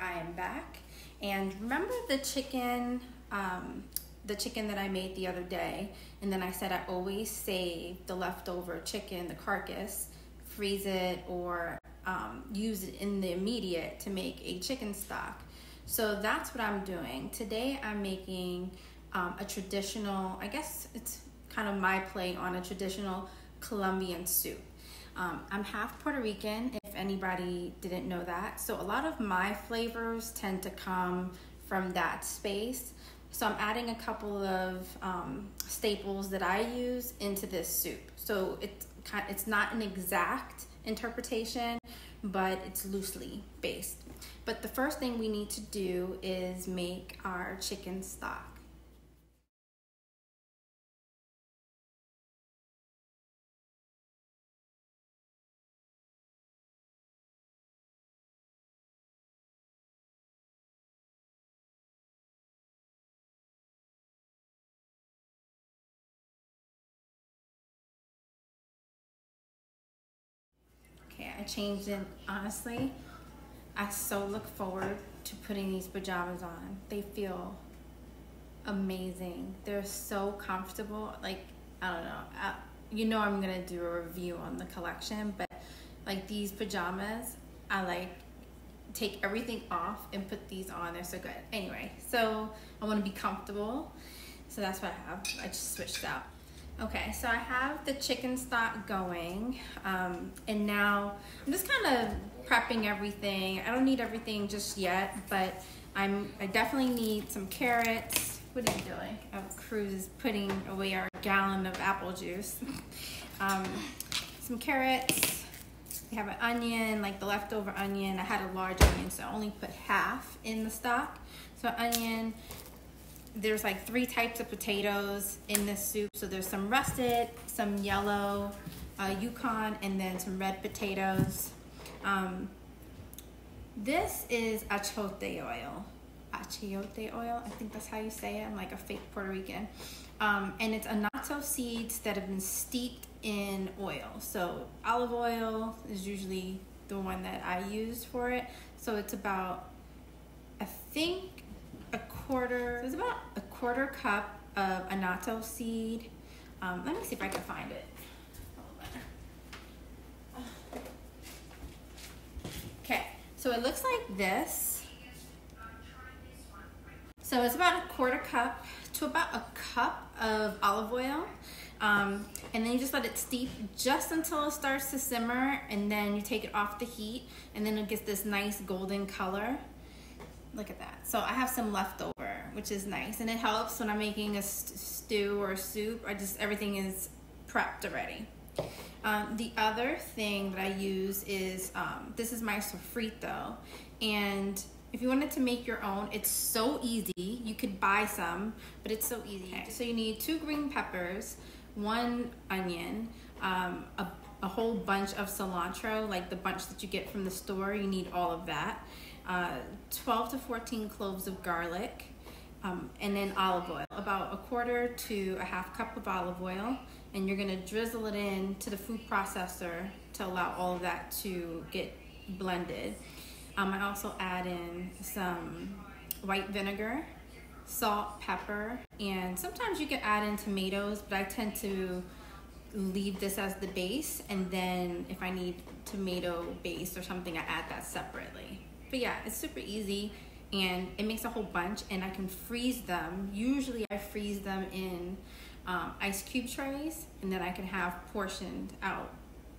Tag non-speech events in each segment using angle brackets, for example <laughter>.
I am back. And remember the chicken, um, the chicken that I made the other day? And then I said I always save the leftover chicken, the carcass, freeze it, or um, use it in the immediate to make a chicken stock. So that's what I'm doing. Today I'm making um, a traditional, I guess it's kind of my play on a traditional Colombian soup. Um, I'm half Puerto Rican, anybody didn't know that. So a lot of my flavors tend to come from that space. So I'm adding a couple of um, staples that I use into this soup. So it's it's not an exact interpretation, but it's loosely based. But the first thing we need to do is make our chicken stock. Changed it honestly. I so look forward to putting these pajamas on. They feel amazing. They're so comfortable. Like, I don't know. I, you know, I'm gonna do a review on the collection, but like these pajamas, I like take everything off and put these on. They're so good. Anyway, so I wanna be comfortable. So that's what I have. I just switched out. Okay, so I have the chicken stock going, um, and now I'm just kind of prepping everything. I don't need everything just yet, but I'm I definitely need some carrots. What are you doing? Oh, Cruz is putting away our gallon of apple juice. <laughs> um, some carrots. We have an onion, like the leftover onion. I had a large onion, so I only put half in the stock. So onion, there's like three types of potatoes in this soup. So there's some russet, some yellow uh, Yukon, and then some red potatoes. Um, this is achote oil. Achiote oil, I think that's how you say it. I'm like a fake Puerto Rican. Um, and it's annatto seeds that have been steeped in oil. So olive oil is usually the one that I use for it. So it's about, I think quarter, so it's about a quarter cup of annatto seed. Um, let me see if I can find it. Okay, so it looks like this. So it's about a quarter cup to about a cup of olive oil. Um, and then you just let it steep just until it starts to simmer and then you take it off the heat and then it gets this nice golden color. Look at that. So I have some leftover, which is nice. And it helps when I'm making a st stew or a soup. I just, everything is prepped already. Um, the other thing that I use is, um, this is my sofrito. And if you wanted to make your own, it's so easy. You could buy some, but it's so easy. Okay. So you need two green peppers, one onion, um, a, a whole bunch of cilantro, like the bunch that you get from the store. You need all of that uh, 12 to 14 cloves of garlic, um, and then olive oil, about a quarter to a half cup of olive oil, and you're gonna drizzle it in to the food processor to allow all of that to get blended. Um, I also add in some white vinegar, salt, pepper, and sometimes you can add in tomatoes, but I tend to leave this as the base, and then if I need tomato base or something, I add that separately. But yeah, it's super easy and it makes a whole bunch and I can freeze them. Usually I freeze them in um, ice cube trays and then I can have portioned out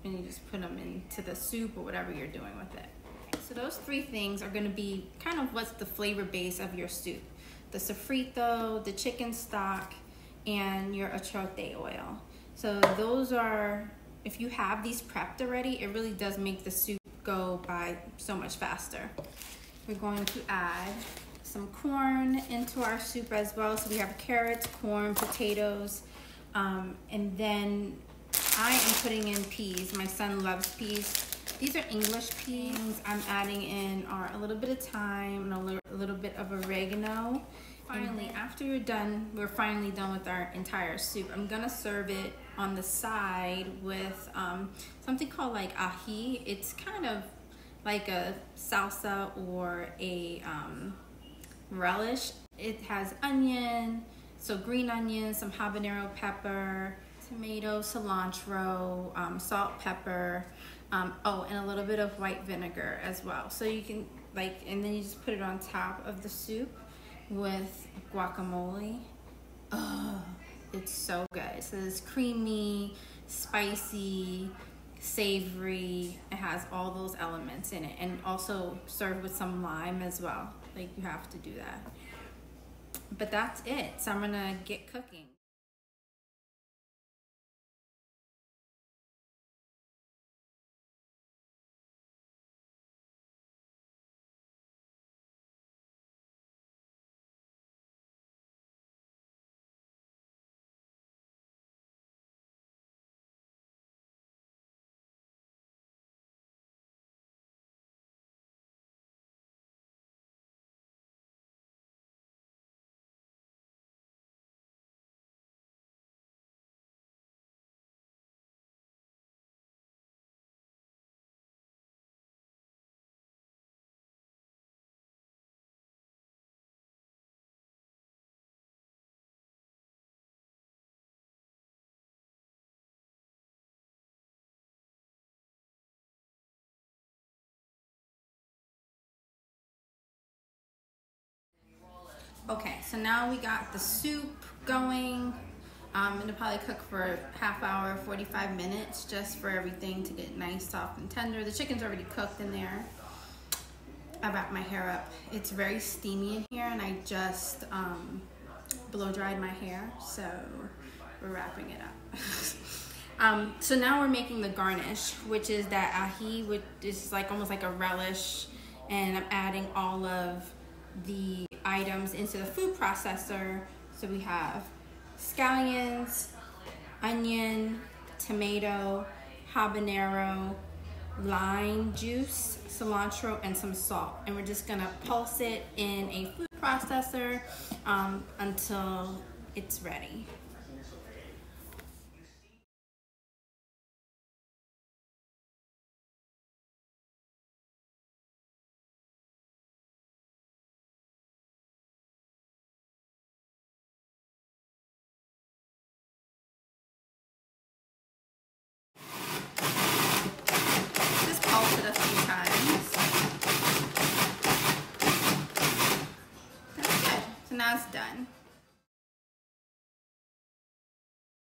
and you just put them into the soup or whatever you're doing with it. So those three things are gonna be kind of what's the flavor base of your soup. The sofrito, the chicken stock, and your achote oil. So those are, if you have these prepped already, it really does make the soup go by so much faster. We're going to add some corn into our soup as well. So we have carrots, corn, potatoes, um, and then I am putting in peas. My son loves peas. These are English peas. I'm adding in are a little bit of thyme and a little, a little bit of oregano. Finally, after you're done, we're finally done with our entire soup. I'm gonna serve it on the side with um, something called like ají. It's kind of like a salsa or a um, relish. It has onion, so green onion, some habanero pepper, tomato, cilantro, um, salt, pepper, um, oh, and a little bit of white vinegar as well. So you can like, and then you just put it on top of the soup with guacamole. Oh, it's so good. So it's creamy, spicy, savory. It has all those elements in it, and also served with some lime as well. Like you have to do that. But that's it. So I'm gonna get cooking. Okay, so now we got the soup going. I'm gonna probably cook for half hour, 45 minutes, just for everything to get nice, soft, and tender. The chicken's already cooked in there. I wrapped my hair up. It's very steamy in here, and I just um, blow dried my hair, so we're wrapping it up. <laughs> um, so now we're making the garnish, which is that ají, which is like almost like a relish, and I'm adding all of the items into the food processor. So we have scallions, onion, tomato, habanero, lime juice, cilantro, and some salt. And we're just gonna pulse it in a food processor um, until it's ready. It's done.